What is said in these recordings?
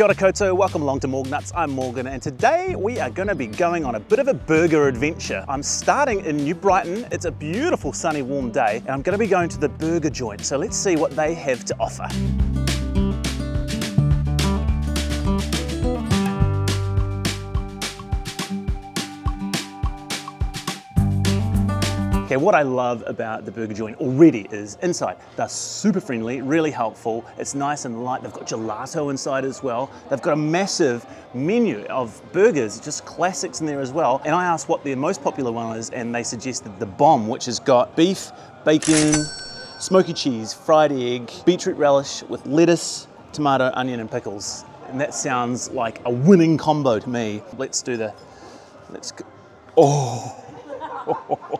Kia ora koutou, welcome along to Morg Nuts. I'm Morgan and today we are going to be going on a bit of a burger adventure. I'm starting in New Brighton. It's a beautiful sunny warm day and I'm going to be going to the burger joint. So let's see what they have to offer. Okay, what I love about the burger joint already is inside. They're super friendly, really helpful. It's nice and light. They've got gelato inside as well. They've got a massive menu of burgers, just classics in there as well. And I asked what their most popular one is, and they suggested the bomb, which has got beef, bacon, smoky cheese, fried egg, beetroot relish with lettuce, tomato, onion, and pickles. And that sounds like a winning combo to me. Let's do the, let's go. Oh.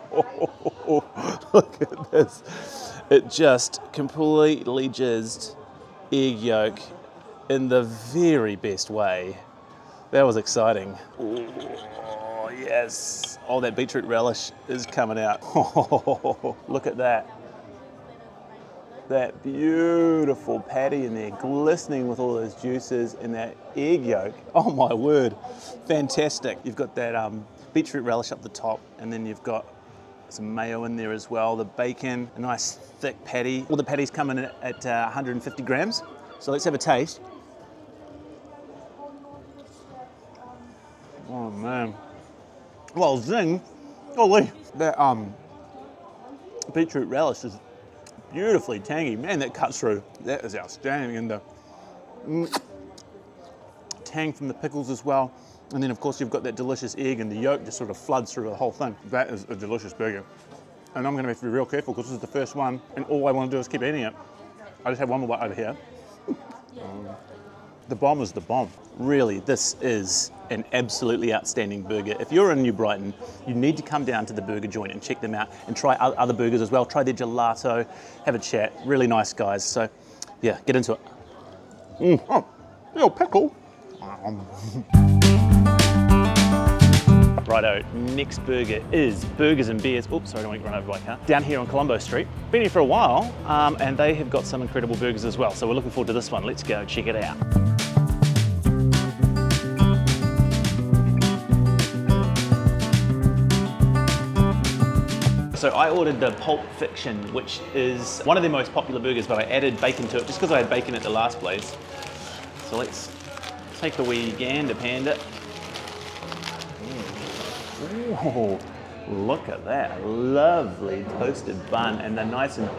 Look at this. It just completely jizzed egg yolk in the very best way. That was exciting. Oh, yes. Oh, that beetroot relish is coming out. Oh, look at that. That beautiful patty in there, glistening with all those juices and that egg yolk. Oh my word, fantastic. You've got that um, beetroot relish up the top, and then you've got some mayo in there as well, the bacon, a nice thick patty. All the patties come in at uh, 150 grams. So let's have a taste. Oh man. Well, zing, holy, that um, beetroot relish is beautifully tangy. Man, that cuts through. That is outstanding. And the mm, tang from the pickles as well. And then of course you've got that delicious egg and the yolk just sort of floods through the whole thing. That is a delicious burger. And I'm gonna have to be real careful because this is the first one and all I wanna do is keep eating it. I just have one more bite over here. Um, the bomb is the bomb. Really, this is an absolutely outstanding burger. If you're in New Brighton, you need to come down to the burger joint and check them out and try other burgers as well. Try their gelato, have a chat. Really nice guys. So yeah, get into it. Mm. Oh, little pickle. Righto, next burger is Burgers and Beers. Oops, sorry, I don't want to run over by car. Down here on Colombo Street. Been here for a while, um, and they have got some incredible burgers as well. So we're looking forward to this one. Let's go check it out. So I ordered the Pulp Fiction, which is one of their most popular burgers, but I added bacon to it just because I had bacon at the last place. So let's take a wee gander panda. Oh, look at that. Lovely toasted bun and they're nice and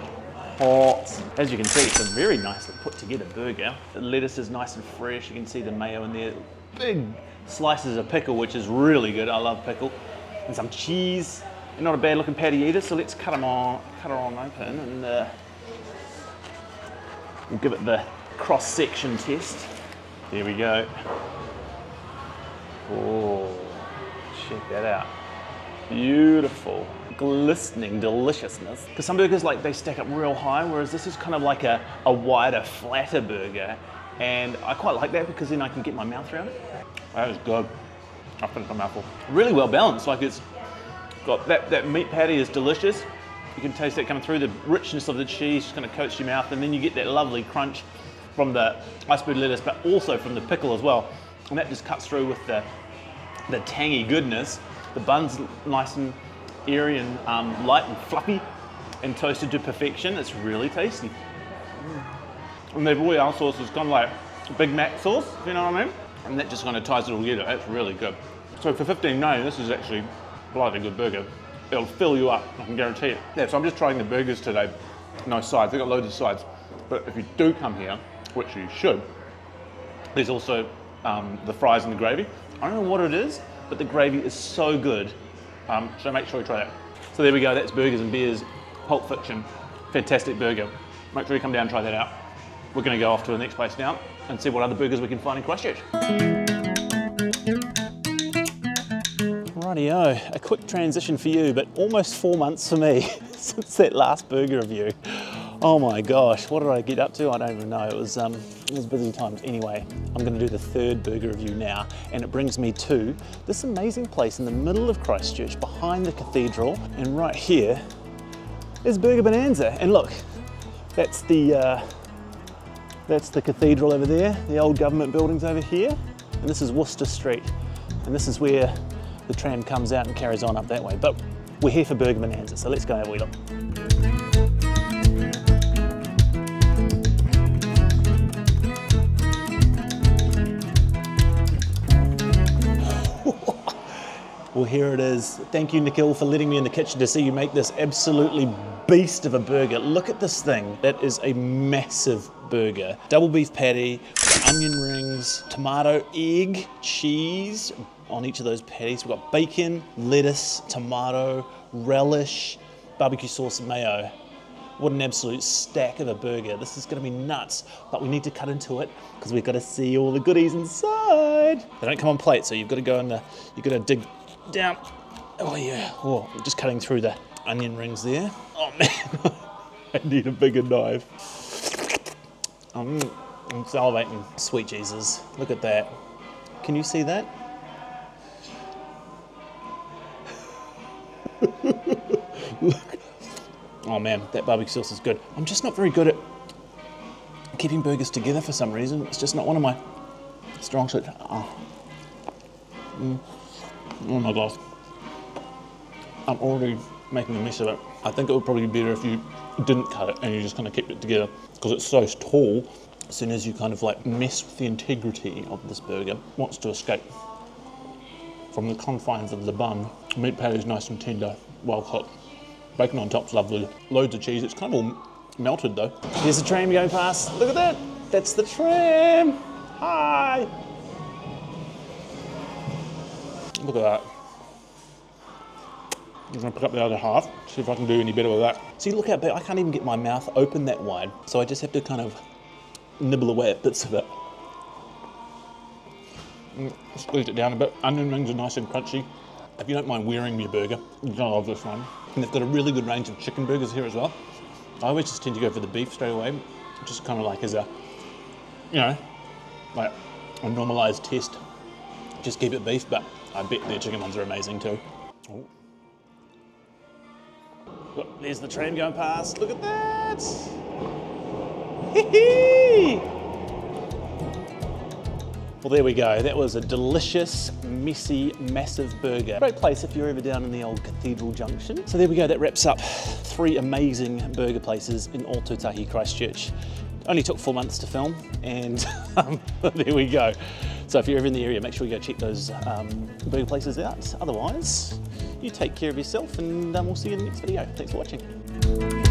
hot. As you can see, it's a very nicely put together burger. The lettuce is nice and fresh. You can see the mayo in there. Big slices of pickle, which is really good. I love pickle. And some cheese. And not a bad looking patty either, so let's cut them on, cut her on open and uh, we'll give it the cross section test. There we go. Oh, check that out. Beautiful, glistening deliciousness. Because some burgers, like, they stack up real high, whereas this is kind of like a, a wider, flatter burger. And I quite like that because then I can get my mouth around it. That is good. I finished my mouthful. Really well balanced, like it's got that, that meat patty is delicious. You can taste that coming through, the richness of the cheese just kind of coats your mouth, and then you get that lovely crunch from the iceberg lettuce, but also from the pickle as well. And that just cuts through with the, the tangy goodness the bun's nice and airy and um, light and fluffy and toasted to perfection. It's really tasty. Mm. And their royale sauce is kind of like Big Mac sauce, if you know what I mean? And that just kind of ties it all together. It's really good. So for 15.90, this is actually bloody good burger. It'll fill you up, I can guarantee it. Yeah, so I'm just trying the burgers today. No sides, they've got loads of sides. But if you do come here, which you should, there's also um, the fries and the gravy. I don't know what it is, but the gravy is so good. Um, so make sure you try that. So there we go, that's Burgers and Beers, Pulp Fiction. Fantastic burger. Make sure you come down and try that out. We're gonna go off to the next place now and see what other burgers we can find in Christchurch. Rightio, a quick transition for you, but almost four months for me since that last burger review. Oh my gosh, what did I get up to? I don't even know. It was, um, it was busy times. Anyway, I'm gonna do the third burger review now, and it brings me to this amazing place in the middle of Christchurch, behind the cathedral, and right here is Burger Bonanza. And look, that's the, uh, That's the cathedral over there, the old government buildings over here. And this is Worcester Street. And this is where the tram comes out and carries on up that way. But we're here for Burger Bonanza, so let's go have a wee look. Well, here it is. Thank you, Nikhil, for letting me in the kitchen to see you make this absolutely beast of a burger. Look at this thing. That is a massive burger. Double beef patty, onion rings, tomato, egg, cheese on each of those patties. We've got bacon, lettuce, tomato, relish, barbecue sauce, mayo. What an absolute stack of a burger. This is gonna be nuts, but we need to cut into it because we've got to see all the goodies inside. They don't come on plates, so you've got to go in the, you've got to dig down. Oh yeah, oh, just cutting through the onion rings there. Oh man, I need a bigger knife. I'm, I'm salivating. Sweet Jesus, look at that. Can you see that? look. Oh man, that barbecue sauce is good. I'm just not very good at keeping burgers together for some reason. It's just not one of my strong suits. Oh. Mm. Oh my gosh. I'm already making a mess of it. I think it would probably be better if you didn't cut it and you just kind of kept it together because it's so tall. As soon as you kind of like mess with the integrity of this burger, wants to escape from the confines of the bun. Meat patty is nice and tender, well cooked. Bacon on top's lovely. Loads of cheese. It's kind of all melted though. Here's the tram going past. Look at that. That's the tram. Look at that. I'm gonna pick up the other half, see if I can do any better with that. See, look how big, I can't even get my mouth open that wide. So I just have to kind of nibble away at bits of it. Mm, squeeze it down a bit. Onion rings are nice and crunchy. If you don't mind wearing me a burger, you're gonna love this one. And they've got a really good range of chicken burgers here as well. I always just tend to go for the beef straight away, just kind of like as a, you know, like a normalized test. Just keep it beef, but I bet their chicken ones are amazing too. Oh. Look, there's the tram going past. Look at that! Hee hee! Well, there we go. That was a delicious, messy, massive burger. Great place if you're ever down in the old Cathedral Junction. So there we go. That wraps up three amazing burger places in Ōtautahi, Christchurch. Only took four months to film, and um, there we go. So if you're ever in the area, make sure you go check those um, burger places out. Otherwise, you take care of yourself and um, we'll see you in the next video. Thanks for watching.